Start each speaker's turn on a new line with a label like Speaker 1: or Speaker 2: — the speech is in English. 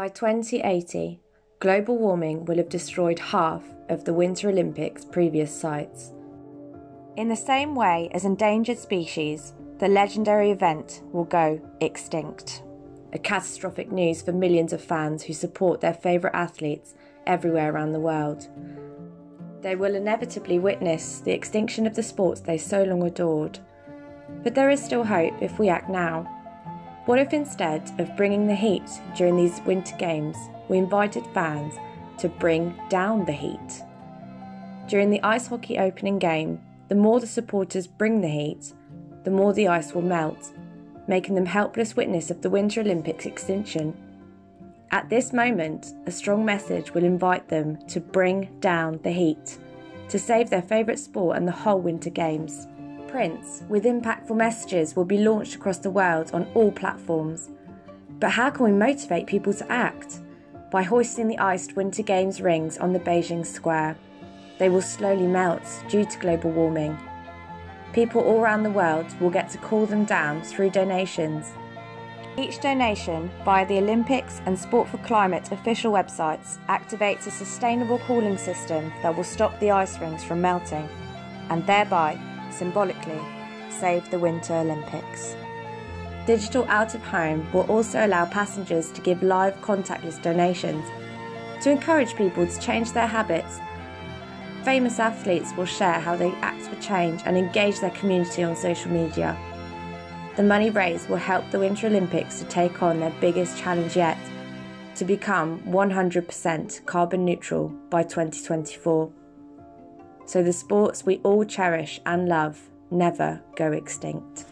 Speaker 1: By 2080, global warming will have destroyed half of the Winter Olympics' previous sites. In the same way as endangered species, the legendary event will go extinct. A catastrophic news for millions of fans who support their favourite athletes everywhere around the world. They will inevitably witness the extinction of the sports they so long adored. But there is still hope if we act now. What if instead of bringing the heat during these winter games, we invited fans to bring down the heat? During the ice hockey opening game, the more the supporters bring the heat, the more the ice will melt, making them helpless witness of the Winter Olympics extinction. At this moment, a strong message will invite them to bring down the heat, to save their favourite sport and the whole Winter Games. Prints with impactful messages will be launched across the world on all platforms. But how can we motivate people to act? By hoisting the iced Winter Games rings on the Beijing Square. They will slowly melt due to global warming. People all around the world will get to cool them down through donations. Each donation via the Olympics and Sport for Climate official websites activates a sustainable cooling system that will stop the ice rings from melting and thereby symbolically, save the Winter Olympics. Digital out of home will also allow passengers to give live contactless donations to encourage people to change their habits. Famous athletes will share how they act for change and engage their community on social media. The money raised will help the Winter Olympics to take on their biggest challenge yet to become 100% carbon neutral by 2024 so the sports we all cherish and love never go extinct.